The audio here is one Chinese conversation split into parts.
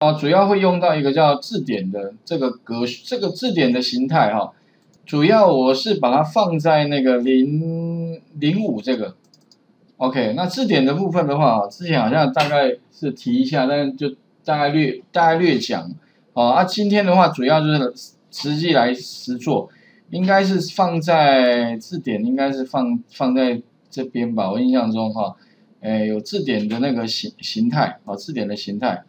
哦，主要会用到一个叫字典的这个格，这个字典的形态哈，主要我是把它放在那个零零五这个，OK，那字典的部分的话，之前好像大概是提一下，但就大概略大概略讲，哦，啊，今天的话主要就是实际来实做，应该是放在字典，应该是放放在这边吧，我印象中哈，哎，有字典的那个形形态，哦，字典的形态。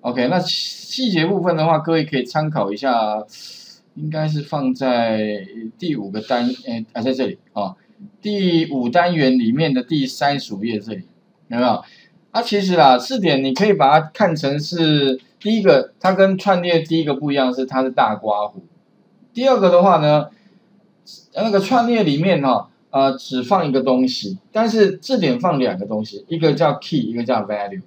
OK，那细节部分的话，各位可以参考一下，应该是放在第五个单，诶，啊，在这里啊，第五单元里面的第三十页这里，有没有？啊，其实啦，字典你可以把它看成是第一个，它跟串列第一个不一样，是它是大刮胡。第二个的话呢，那个串列里面哈，呃，只放一个东西，但是字典放两个东西，一个叫 key，一个叫 value。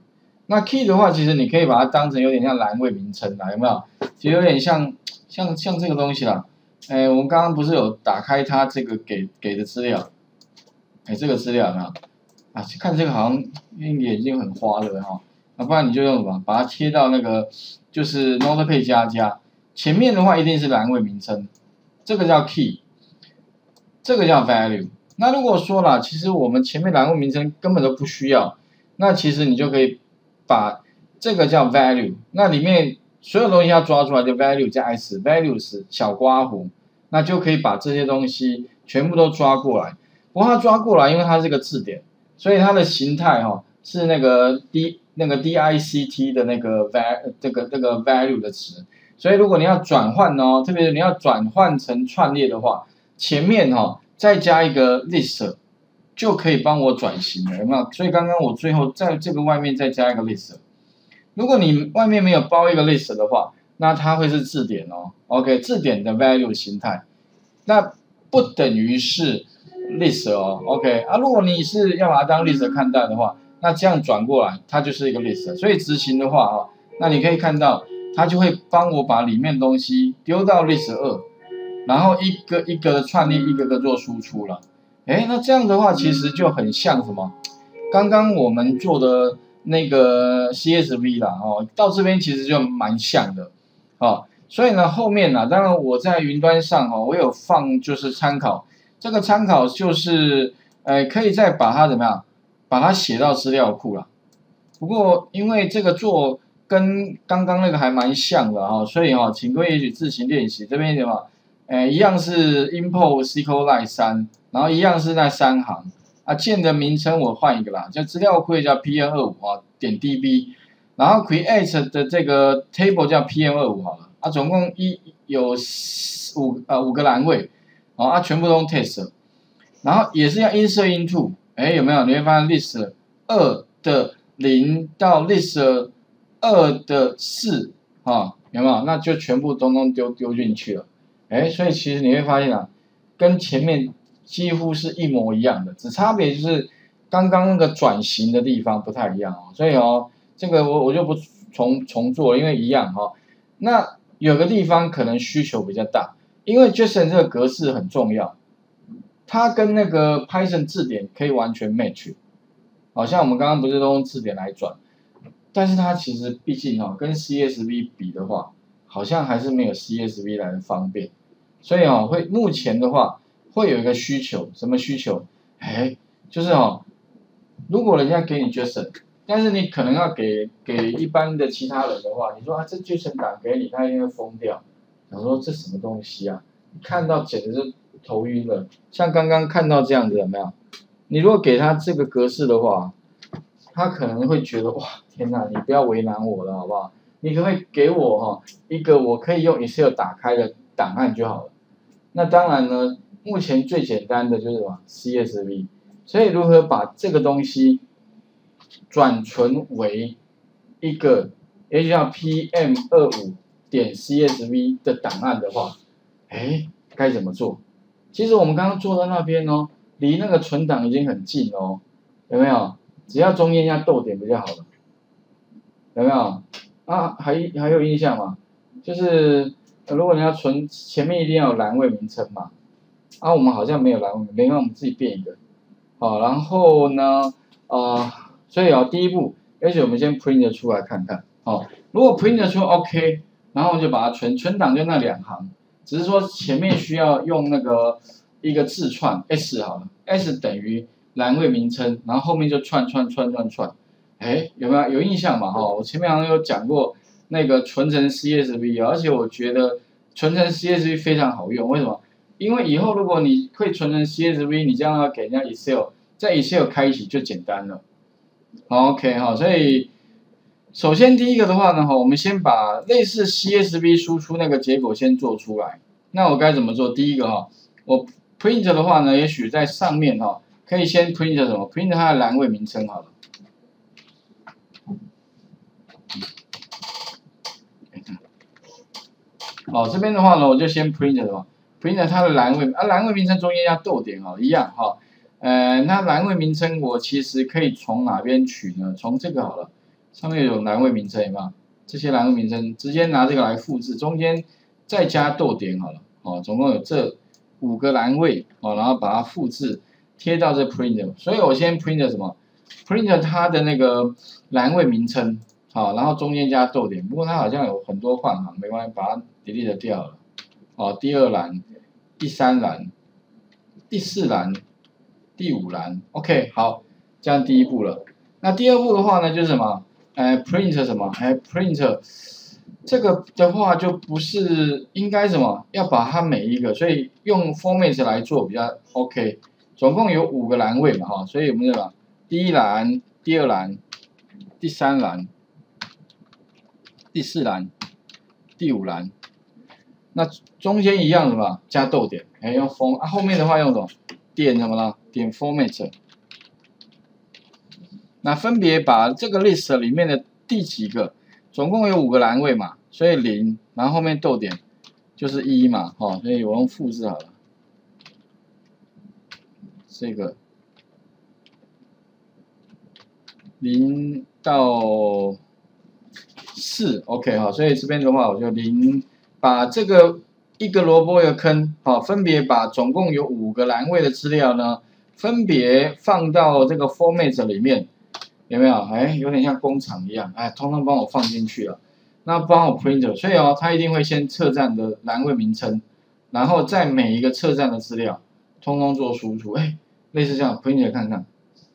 那 key 的话，其实你可以把它当成有点像栏位名称啦，有没有？其实有点像像像这个东西啦。哎，我们刚刚不是有打开它这个给给的资料？哎，这个资料有没有？啊，看这个好像眼睛很花的哈。那不然你就用什么？把它切到那个就是 Notepad 加加前面的话，一定是栏位名称，这个叫 key，这个叫 value。那如果说了，其实我们前面栏位名称根本都不需要，那其实你就可以。把这个叫 value，那里面所有东西要抓出来，就 value 加 s，values 小刮胡，那就可以把这些东西全部都抓过来。不过它抓过来，因为它是个字典，所以它的形态哈是那个 d 那个 dict 的那个 val 这个这个 value 的词。所以如果你要转换哦，特别是你要转换成串列的话，前面哈再加一个 list。就可以帮我转型了，有没有？所以刚刚我最后在这个外面再加一个 list。如果你外面没有包一个 list 的话，那它会是字典哦。OK，字典的 value 形态，那不等于是 list 哦。OK，啊，如果你是要把它当 list 看待的话，那这样转过来，它就是一个 list。所以执行的话啊，那你可以看到，它就会帮我把里面东西丢到 list 二，然后一个一个的串列，一个个做输出了。哎，那这样的话其实就很像什么？刚刚我们做的那个 CSV 啦，哦，到这边其实就蛮像的，哦，所以呢后面呢，当然我在云端上哦，我有放就是参考，这个参考就是，呃，可以再把它怎么样，把它写到资料库了。不过因为这个做跟刚刚那个还蛮像的哈，所以哈，请各位也许自行练习这边什么，呃，一样是 import SQLite 三。然后一样是那三行啊，键的名称我换一个啦，叫资料库叫 PM 二五啊点 DB，然后 create 的这个 table 叫 PM 二五好了啊，总共一有五呃五个栏位，哦啊全部都用 test，然后也是要 insert into，哎有没有？你会发现 list 二的零到 list 二的四啊有没有？那就全部通通丢丢进去了，哎，所以其实你会发现啊，跟前面。几乎是一模一样的，只差别就是刚刚那个转型的地方不太一样哦，所以哦，这个我我就不重重做，因为一样哈。那有个地方可能需求比较大，因为 JSON 这个格式很重要，它跟那个 Python 字典可以完全 match，好像我们刚刚不是都用字典来转，但是它其实毕竟哈跟 CSV 比的话，好像还是没有 CSV 来的方便，所以哦会目前的话。会有一个需求，什么需求？哎，就是哦，如果人家给你 JSON，但是你可能要给给一般的其他人的话，你说啊，这 JSON 档给你，他一定会疯掉，想说这什么东西啊？看到简直是头晕了。像刚刚看到这样子有没有？你如果给他这个格式的话，他可能会觉得哇，天哪，你不要为难我了，好不好？你可不可以给我哈一个我可以用 Excel 打开的档案就好了？那当然呢。目前最简单的就是什么 CSV，所以如何把这个东西转存为一个 H 叫 PM 二五点 CSV 的档案的话，哎，该怎么做？其实我们刚刚做到那边哦，离那个存档已经很近哦，有没有？只要中间加逗点不就好了？有没有？啊，还还有印象吗？就是如果你要存，前面一定要有栏位名称嘛。啊，我们好像没有栏位，没关我们自己变一个。好，然后呢，啊，所以啊，第一步，也许我们先 print 出来看看。好，如果 print 出 OK，然后就把它存存档就那两行，只是说前面需要用那个一个字串 s 好了，s 等于栏位名称，然后后面就串串串串串，哎，有没有有印象嘛？哈，我前面好像有讲过那个存成 CSV，而且我觉得存成 CSV 非常好用，为什么？因为以后如果你会存成 CSV，你这样要给人家 Excel，在 Excel 开启就简单了。OK 哈，所以。首先第一个的话呢，哈，我们先把类似 CSV 输出那个结果先做出来。那我该怎么做？第一个哈，我 print 的话呢，也许在上面哈，可以先 print 什么？print 它的栏位名称好了。好，这边的话呢，我就先 print 什么？print 它的栏位啊，栏位名称中间要逗点哦，一样哈。呃，那栏位名称我其实可以从哪边取呢？从这个好了。上面有栏位名称嘛？这些栏位名称直接拿这个来复制，中间再加逗点好了。哦，总共有这五个栏位哦，然后把它复制贴到这 print。所以我先 print 什么？print 它的那个栏位名称，好，然后中间加逗点。不过它好像有很多换行，没关系，把它 delete 掉了。哦，第二栏、第三栏、第四栏、第五栏，OK，好，这样第一步了。那第二步的话呢，就是什么？哎，print 什么？哎，print 这个的话就不是应该什么？要把它每一个，所以用 format 来做比较 OK。总共有五个栏位嘛，哈，所以我们就把第一栏、第二栏、第三栏、第四栏、第五栏，那中间一样的嘛，加逗点，哎，用 form 啊，后面的话用什么？点什么呢？点 format。那分别把这个 list 里面的第几个，总共有五个栏位嘛，所以零，然后后面逗点就是一嘛，哦，所以我用复制好了，这个零到四，OK 哈，所以这边的话我就零，把这个一个萝卜一个坑，好，分别把总共有五个栏位的资料呢，分别放到这个 format 里面。有没有？哎，有点像工厂一样，哎，通通帮我放进去了。那帮我 print，所以哦，它一定会先测站的栏位名称，然后在每一个测站的资料，通通做输出。哎，类似这样 print 看看，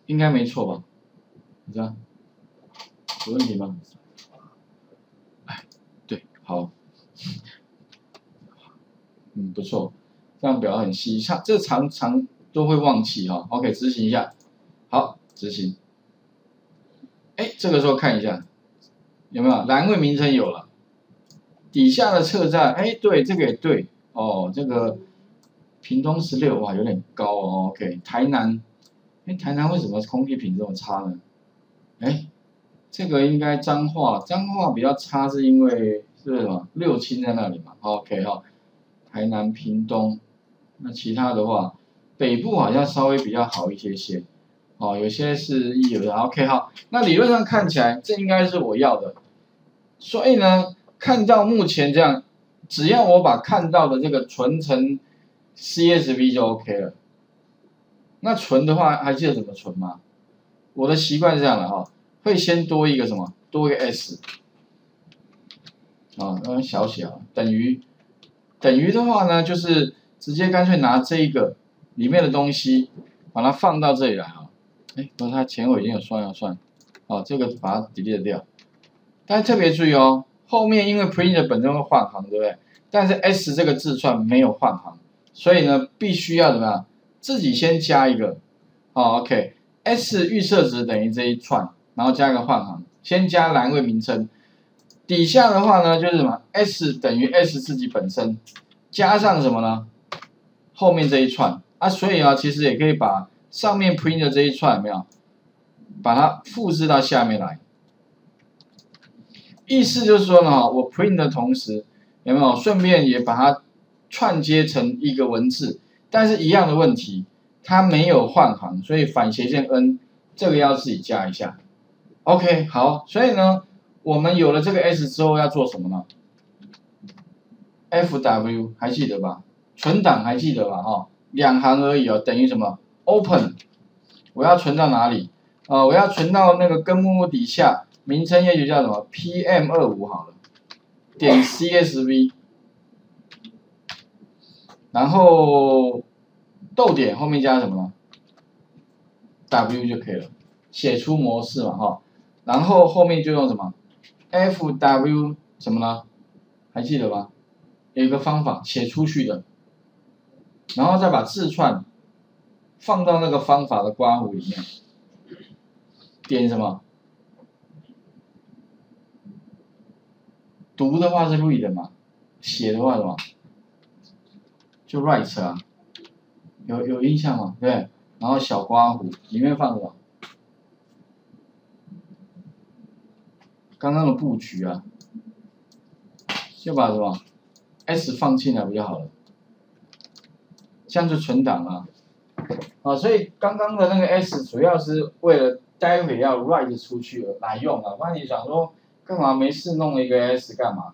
应该没错吧？你知道？有问题吗？好，嗯，不错，这样表很细，像这常常都会忘记哈。OK，执行一下，好，执行。哎，这个时候看一下，有没有栏位名称有了，底下的侧站，哎，对，这个也对，哦，这个屏东十六，哇，有点高哦，OK，台南，哎，台南为什么空气品质这么差呢？哎，这个应该脏话，脏话比较差是因为是什么？六亲在那里嘛，OK 哈，台南、屏东，那其他的话，北部好像稍微比较好一些些。哦，有些是一有的，OK 哈，那理论上看起来这应该是我要的，所以呢，看到目前这样，只要我把看到的这个存成 CSV 就 OK 了。那存的话，还记得怎么存吗？我的习惯是这样的哈，会先多一个什么，多一个 s，啊，那小写啊，等于，等于的话呢，就是直接干脆拿这一个里面的东西，把它放到这里来啊。哎，不是它前后已经有算要算，哦，这个把它 delete 掉，但特别注意哦，后面因为 print 本身会换行，对不对？但是 s 这个字串没有换行，所以呢，必须要怎么样？自己先加一个，哦，OK，s 预设值等于这一串，然后加一个换行，先加栏位名称，底下的话呢就是什么？s 等于 s 自己本身，加上什么呢？后面这一串啊，所以啊，其实也可以把。上面 print 的这一串有没有？把它复制到下面来，意思就是说呢，我 print 的同时有没有顺便也把它串接成一个文字？但是一样的问题，它没有换行，所以反斜线 n 这个要自己加一下。OK，好，所以呢，我们有了这个 s 之后要做什么呢？Fw 还记得吧？存档还记得吧？哈，两行而已哦，等于什么？Open，我要存到哪里？啊，我要存到那个根目录底下名称也许叫什么 PM 二五好了，点 CSV，然后逗点后面加什么呢？W 就可以了，写出模式嘛哈，然后后面就用什么 FW 什么呢？还记得吗？有一个方法写出去的，然后再把字串放到那个方法的刮胡里面，点什么？读的话是 read 嘛，写的话什么？就 write 啊，有有印象吗？对，然后小刮胡里面放什么？刚刚的布局啊，就把什么 S 放进来不就好了？这样就存档了。啊，所以刚刚的那个 S 主要是为了待会要 write 出去来用啊。不然你想说。干嘛没事弄一个 S 干嘛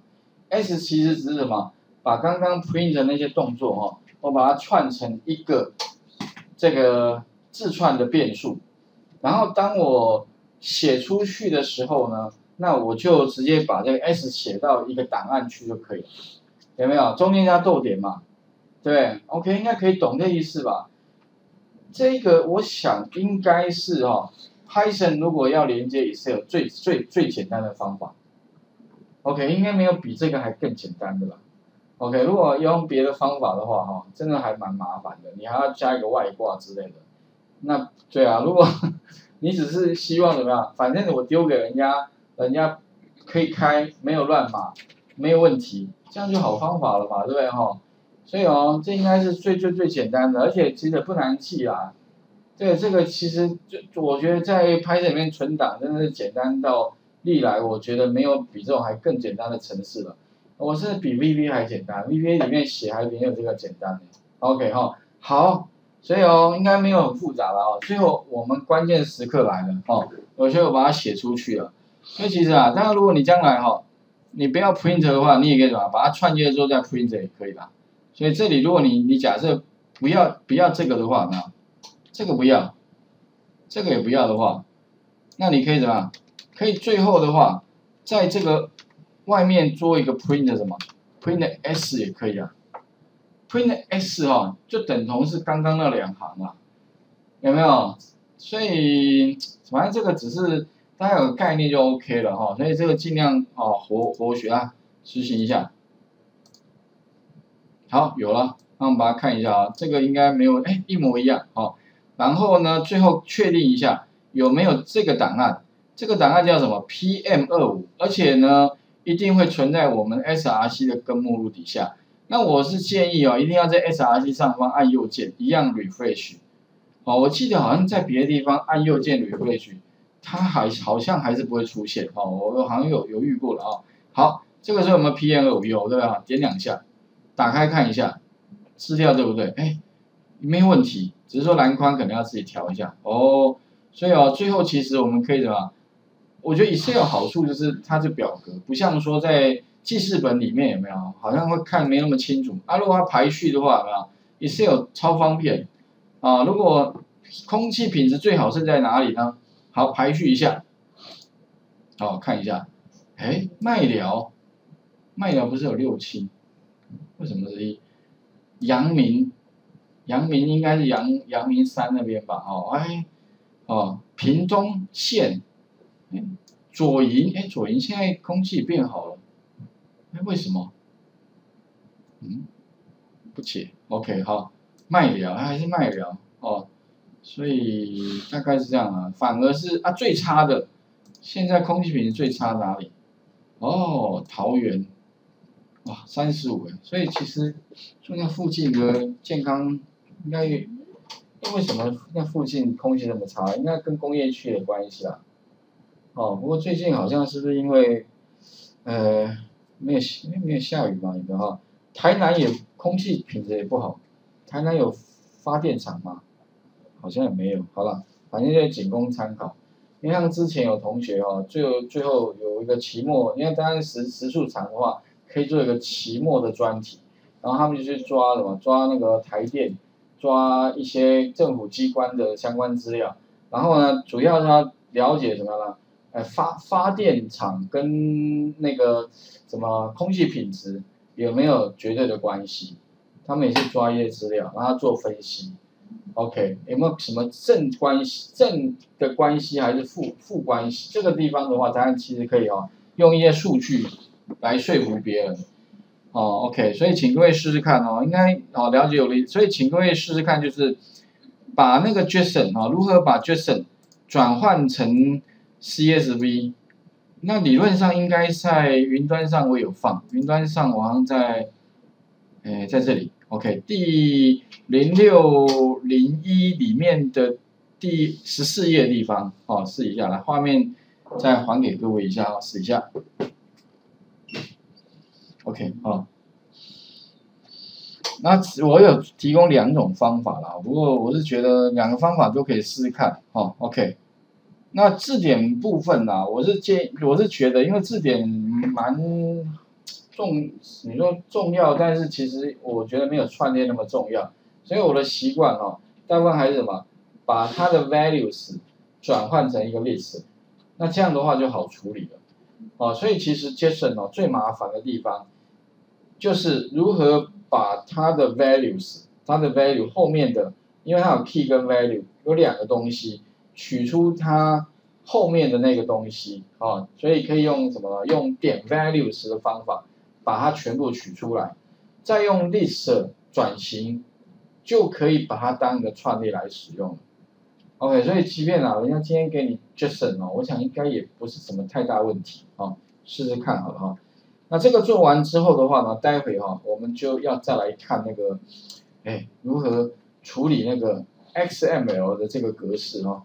？S 其实只是什么？把刚刚 print 的那些动作哈，我把它串成一个这个自串的变数，然后当我写出去的时候呢，那我就直接把这个 S 写到一个档案区就可以了，有没有？中间加逗点嘛，对，OK，应该可以懂这意思吧？这个我想应该是哈。Python 如果要连接 Excel 最最最简单的方法，OK，应该没有比这个还更简单的了。OK，如果要用别的方法的话，哈，真的还蛮麻烦的，你还要加一个外挂之类的。那对啊，如果 你只是希望怎么样，反正我丢给人家，人家可以开，没有乱码，没有问题，这样就好方法了嘛，对不对哈？所以哦，这应该是最最最简单的，而且其实不难记啊。对这个其实就我觉得在拍摄里面存档真的是简单到历来我觉得没有比这种还更简单的程式了，我是比 VB 还简单，VB 里面写还没有这个简单的。OK 哈，好，所以哦应该没有很复杂了哦。最后我们关键时刻来了哦，我觉得我把它写出去了。所以其实啊，当然如果你将来哈，你不要 print 的话，你也可以什么，把它串接之后再 print 也可以的。所以这里如果你你假设不要不要这个的话，那这个不要，这个也不要的话，那你可以怎么样？可以最后的话，在这个外面做一个 print 什么？print s 也可以啊。print s 哈，就等同是刚刚那两行啊，有没有？所以反正这个只是大家有个概念就 OK 了哈。所以这个尽量哦活活学啊，实行一下。好，有了，那我们把它看一下啊，这个应该没有哎，一模一样哦。然后呢，最后确定一下有没有这个档案，这个档案叫什么？PM 二五，而且呢，一定会存在我们 SRC 的根目录底下。那我是建议哦，一定要在 SRC 上方按右键，一样 refresh。哦，我记得好像在别的地方按右键 refresh，它还好像还是不会出现。哦，我好像有犹豫过了啊。好，这个时候我们 PM 二五有对吧？点两下，打开看一下，资料对不对？哎，没问题。只是说栏框可能要自己调一下哦，所以哦，最后其实我们可以怎么？我觉得 Excel 好处就是它这表格不像说在记事本里面有没有，好像会看没那么清楚啊。如果它排序的话，有没有 Excel 超方便啊？如果空气品质最好是在哪里呢？好，排序一下，好看一下，哎，麦寮，麦寮不是有六七？为什么是一？阳明。阳明应该是阳阳明山那边吧？哦，哎，哦，屏东县，左营，哎，左营现在空气变好了，哎，为什么？嗯，不解，OK，好，麦寮还是麦寮，哦，所以大概是这样啊，反而是啊最差的，现在空气品质最差哪里？哦，桃园，哇，三十五，所以其实住那附近的健康。应该因为什么？那附近空气那么差，应该跟工业区有关系啊。哦，不过最近好像是不是因为，呃，没有因为没有下雨嘛？有没有哈？台南也空气品质也不好。台南有发电厂吗？好像也没有。好了，反正就仅供参考。因为像之前有同学哦，最后最后有一个期末，因为当然时时数长的话，可以做一个期末的专题，然后他们就去抓什么？抓那个台电。抓一些政府机关的相关资料，然后呢，主要他了解什么呢？呃发发电厂跟那个什么空气品质有没有绝对的关系？他们也是抓一些资料，然后做分析。OK，有没有什么正关系、正的关系还是负负关系？这个地方的话，答案其实可以哦，用一些数据来说服别人。哦，OK，所以请各位试试看哦，应该哦了解有理，所以请各位试试看，就是把那个 JSON 啊，如何把 JSON 转换成 CSV。那理论上应该在云端上我有放，云端上我好像在，诶，在这里。OK，第零六零一里面的第十四页地方，哦，试一下，来画面再还给各位一下，试一下。OK，好。那我有提供两种方法啦，不过我是觉得两个方法都可以试试看，哦，OK。那字典部分呢，我是建，我是觉得，因为字典蛮。重，你说重要，但是其实我觉得没有串列那么重要，所以我的习惯哦，大部分还是什么，把它的 values 转换成一个 list，那这样的话就好处理了，哦，所以其实 JSON 哦最麻烦的地方，就是如何把它的 values，它的 value 后面的，因为它有 key 跟 value 有两个东西，取出它后面的那个东西，啊，所以可以用什么？用点 values 的方法。把它全部取出来，再用 list 转型，就可以把它当一个串列来使用。OK，所以即便啊，人家今天给你 JSON 哦，我想应该也不是什么太大问题啊，试试看好了哈。那这个做完之后的话呢，待会哈，我们就要再来看那个，哎，如何处理那个 XML 的这个格式哈。